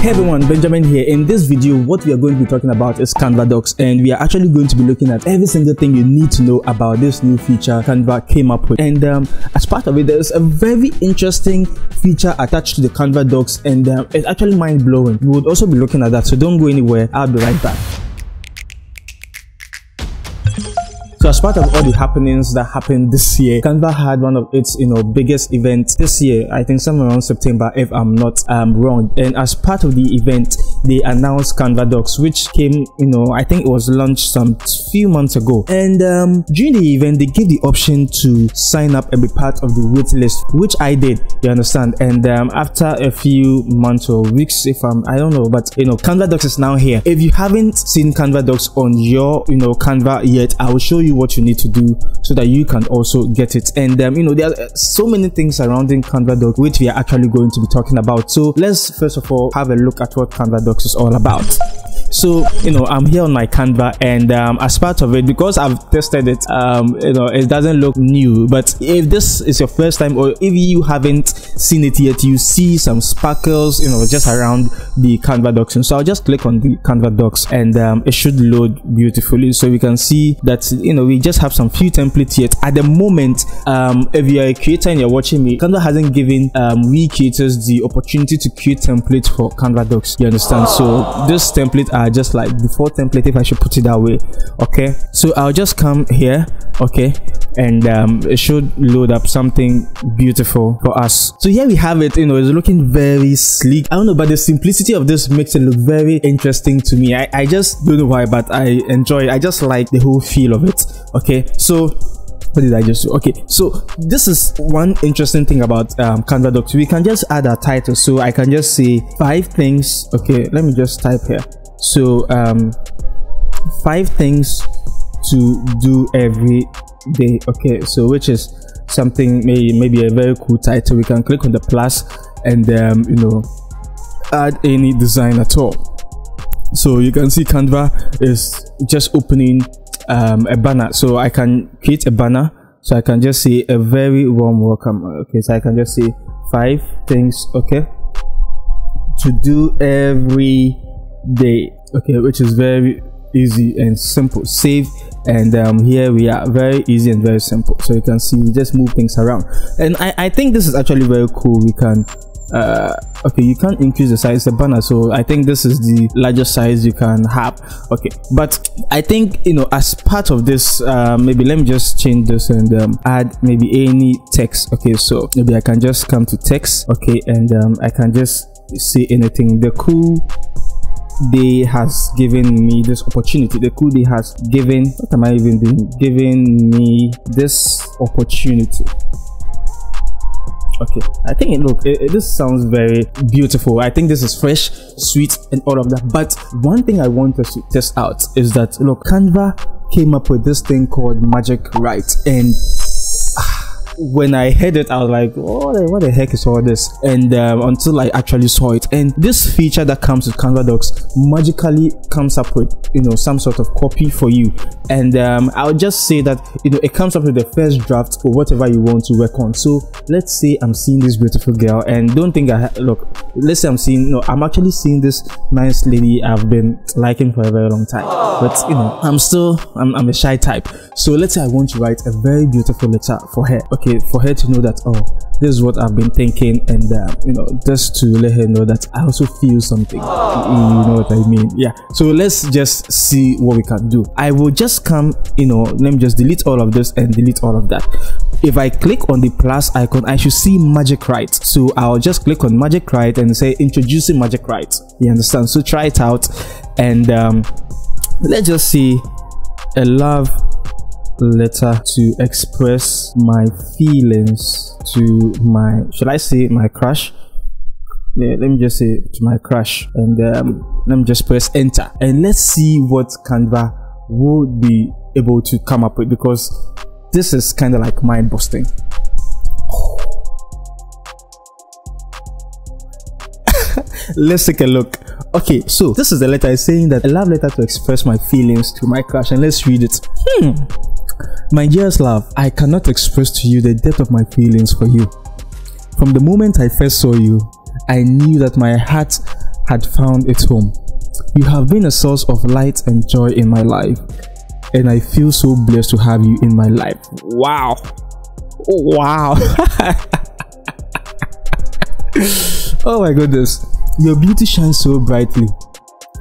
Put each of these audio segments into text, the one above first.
Hey everyone, Benjamin here. In this video, what we are going to be talking about is Canva Docs and we are actually going to be looking at every single thing you need to know about this new feature Canva came up with. And um, as part of it, there's a very interesting feature attached to the Canva Docs and um, it's actually mind-blowing. We would also be looking at that, so don't go anywhere. I'll be right back. So as part of all the happenings that happened this year, Canva had one of its you know biggest events this year. I think somewhere around September, if I'm not um, wrong. And as part of the event, they announced Canva Docs, which came you know I think it was launched some few months ago. And um, during the event, they gave the option to sign up and be part of the wait list, which I did. You understand? And um, after a few months or weeks, if I'm I don't know, but you know Canva Docs is now here. If you haven't seen Canva Docs on your you know Canva yet, I will show you you what you need to do so that you can also get it. And um, you know, there are so many things surrounding Canva Docs which we are actually going to be talking about. So let's first of all have a look at what Canva Docs is all about so you know i'm here on my canva and um, as part of it because i've tested it um, you know it doesn't look new but if this is your first time or if you haven't seen it yet you see some sparkles you know just around the canva docs. And so i'll just click on the canva docs and um, it should load beautifully. So we can see that you know we just have some few templates yet. At the moment um, if you're a creator and you're watching me canva hasn't given um, we creators the opportunity to create templates for canva docs. You understand? So this template are just like default template if I should put it that way okay? So I'll just come here okay? And um, it should load up something beautiful for us. So here we have it you know it's looking very sleek. I don't know but the simplicity of this makes it look very interesting to me. I, I just don't know why but I enjoy it. I just like the whole feel of it okay? So what did I just do? Okay, so this is one interesting thing about um, Canva Docs. We can just add a title. So I can just say five things. Okay, let me just type here so um five things to do every day okay so which is something maybe maybe a very cool title we can click on the plus and um you know add any design at all so you can see canva is just opening um, a banner. So i can create a banner. So i can just say a very warm welcome. Okay so i can just say five things okay to do every day okay which is very easy and simple save and um, here we are. Very easy and very simple. So you can see we just move things around. And i i think this is actually very cool. We can uh, okay you can't increase the size of the banner so i think this is the largest size you can have okay but i think you know as part of this uh, maybe let me just change this and um, add maybe any text okay so maybe i can just come to text okay and um, i can just say anything the cool day has given me this opportunity. The cool day has given, what am I even doing? Giving me this opportunity. Okay, I think it look it, it, this sounds very beautiful. I think this is fresh, sweet, and all of that. But one thing I want us to test out is that look, Canva came up with this thing called Magic Write, and when I heard it, I was like, oh, what the heck is all this? And um, until I actually saw it, and this feature that comes with Canva Docs magically comes up with, you know, some sort of copy for you. And um, I'll just say that, you know, it comes up with the first draft or whatever you want to work on. So let's say I'm seeing this beautiful girl, and don't think I look. Let's say I'm seeing, no, I'm actually seeing this nice lady I've been liking for a very long time. But you know, I'm still, I'm, I'm a shy type. So let's say I want to write a very beautiful letter for her. Okay okay for her to know that oh this is what i've been thinking and uh, you know just to let her know that i also feel something. You know what i mean? Yeah. So let's just see what we can do. I will just come you know let me just delete all of this and delete all of that. If i click on the plus icon i should see magic write so i'll just click on magic write and say introducing magic write you understand? So try it out and um, let's just see a love letter to express my feelings to my should i say my crush? Yeah, let me just say to my crush and um, let me just press enter. And let's see what canva would be able to come up with because this is kind of like mind busting let's take a look. Okay so this is the letter saying that a love letter to express my feelings to my crush and let's read it. Hmm my dearest love, I cannot express to you the depth of my feelings for you. From the moment I first saw you, I knew that my heart had found its home. You have been a source of light and joy in my life, and I feel so blessed to have you in my life. Wow. Wow. oh my goodness. Your beauty shines so brightly,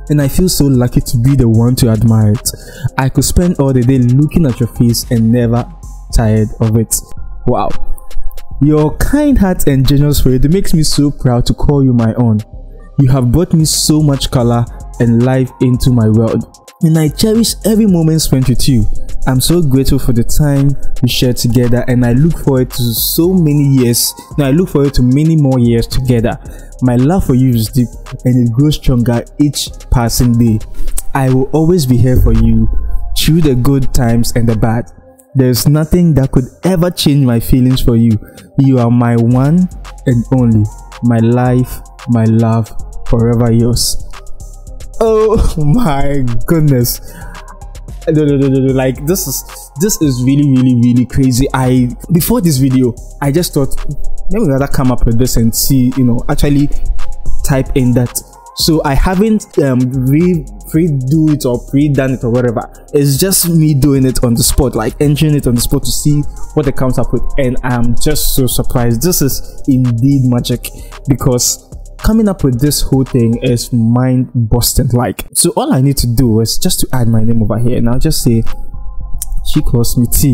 and I feel so lucky to be the one to admire it. I could spend all the day looking at your face and never tired of it. Wow. Your kind heart and generous spirit makes me so proud to call you my own. You have brought me so much color and life into my world, and I cherish every moment spent with you. I'm so grateful for the time we shared together, and I look forward to so many years. Now, I look forward to many more years together. My love for you is deep, and it grows stronger each passing day. I will always be here for you through the good times and the bad. There's nothing that could ever change my feelings for you. You are my one and only, my life, my love, forever yours. Oh my goodness. No, no, no, no, no. Like this is this is really, really, really crazy. I before this video, I just thought let me rather come up with this and see, you know, actually type in that so I haven't um, re redo it or pre-done it or whatever. It's just me doing it on the spot, like entering it on the spot to see what it comes up with, and I'm just so surprised. This is indeed magic because coming up with this whole thing is mind busting. Like, so all I need to do is just to add my name over here, and I'll just say she calls me T.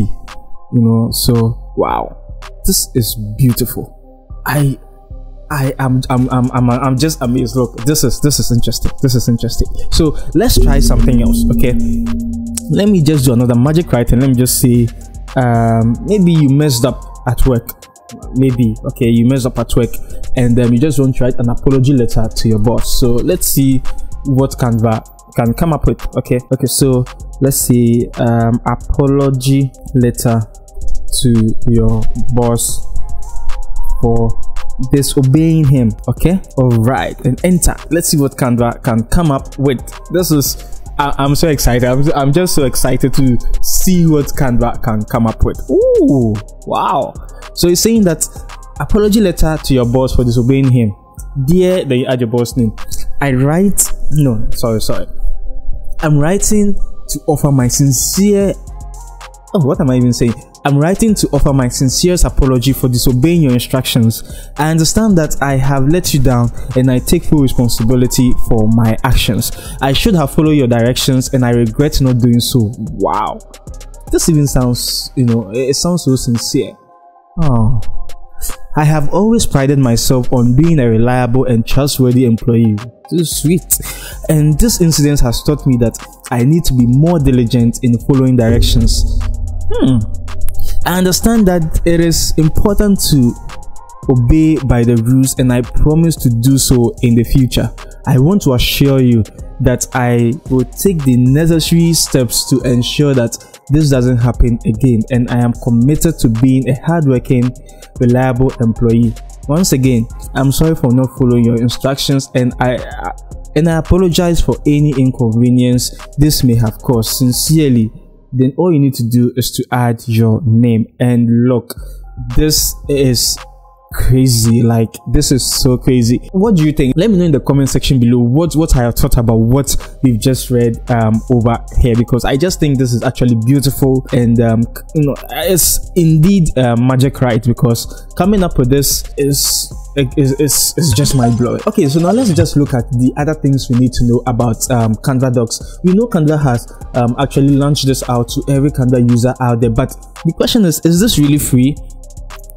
You know, so wow, this is beautiful. I I am I'm, I'm I'm I'm just amazed. Look, this is this is interesting. This is interesting. So let's try something else. Okay, let me just do another magic writing. Let me just see. Um, maybe you messed up at work. Maybe okay, you messed up at work, and um, you just want to write an apology letter to your boss. So let's see what Canva can come up with. Okay, okay. So let's see. Um, apology letter to your boss for disobeying him okay? All right and enter. Let's see what canva can come up with. This is I, am so excited. I'm, I'm just so excited to see what canva can come up with. Ooh, wow. So he's saying that apology letter to your boss for disobeying him. Dear then you add your boss name i write no sorry sorry. I'm writing to offer my sincere oh what am i even saying I'm writing to offer my sincerest apology for disobeying your instructions. I understand that I have let you down and I take full responsibility for my actions. I should have followed your directions and I regret not doing so. Wow. This even sounds, you know, it sounds so sincere. Oh. I have always prided myself on being a reliable and trustworthy employee. This is sweet. And this incident has taught me that I need to be more diligent in following directions. Hmm. I understand that it is important to obey by the rules and I promise to do so in the future. I want to assure you that I will take the necessary steps to ensure that this doesn't happen again and I am committed to being a hardworking, reliable employee. Once again, I'm sorry for not following your instructions and I and I apologize for any inconvenience this may have caused. Sincerely, then all you need to do is to add your name and look. This is crazy like this is so crazy. What do you think? Let me know in the comment section below what what i have thought about what we've just read um over here because i just think this is actually beautiful and um you know it's indeed uh, magic right? Because coming up with this is is just mind blowing. Okay, so now let's just look at the other things we need to know about um, Canva Docs. We know Canva has um, actually launched this out to every Canva user out there, but the question is, is this really free?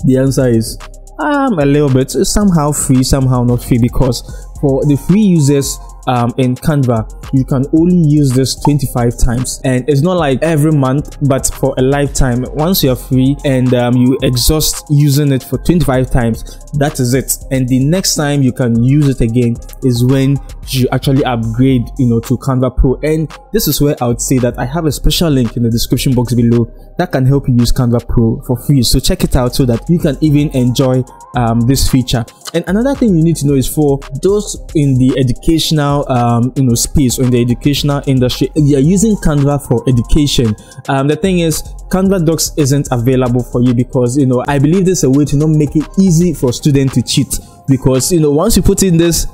The answer is um, a little bit somehow free somehow not free because for the free users um, in Canva, you can only use this 25 times, and it's not like every month, but for a lifetime. Once you're free and um, you exhaust using it for 25 times, that is it. And the next time you can use it again is when you actually upgrade, you know, to Canva Pro. And this is where I would say that I have a special link in the description box below that can help you use Canva Pro for free. So check it out so that you can even enjoy um, this feature. And another thing you need to know is for those in the educational, um, you know, space or in the educational industry, if you are using Canva for education, um, the thing is, Canva Docs isn't available for you because, you know, I believe there's a way to not make it easy for students to cheat because, you know, once you put in this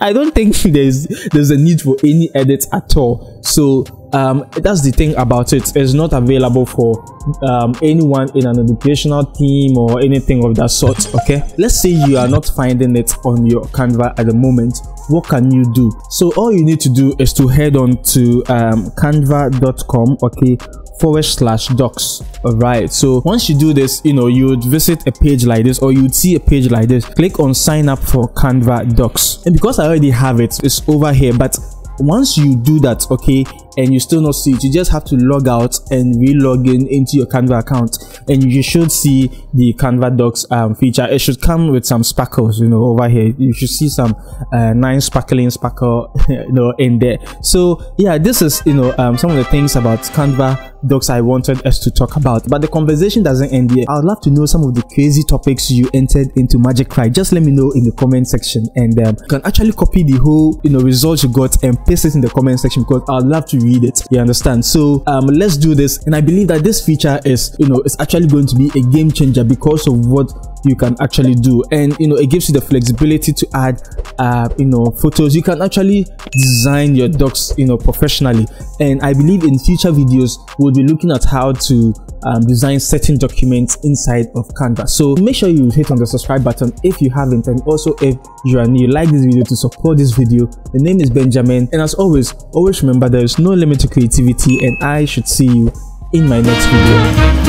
I don't think there's there's a need for any edit at all. So um, that's the thing about it. It's not available for um, anyone in an educational team or anything of that sort. Okay, let's say you are not finding it on your Canva at the moment. What can you do? So all you need to do is to head on to um, canva.com. Okay, forward slash docs. All right so once you do this you know you would visit a page like this or you'd see a page like this. Click on sign up for canva docs. And because i already have it it's over here. But once you do that okay and you still not see it you just have to log out and re-log in into your canva account and you should see the canva docs um, feature it should come with some sparkles you know over here you should see some uh, nice sparkling sparkle you know in there so yeah this is you know um, some of the things about canva docs I wanted us to talk about. But the conversation doesn't end here. I would love to know some of the crazy topics you entered into Magic Write. Just let me know in the comment section and um, you can actually copy the whole you know results you got and paste it in the comment section because I'd love to read it. You understand? So um, let's do this. And I believe that this feature is you know it's actually going to be a game changer because of what you can actually do and you know it gives you the flexibility to add uh, you know photos you can actually design your docs you know professionally and i believe in future videos we'll be looking at how to um, design certain documents inside of canva. So make sure you hit on the subscribe button if you haven't and also if you are new like this video to support this video. The name is benjamin and as always always remember there is no limit to creativity and i should see you in my next video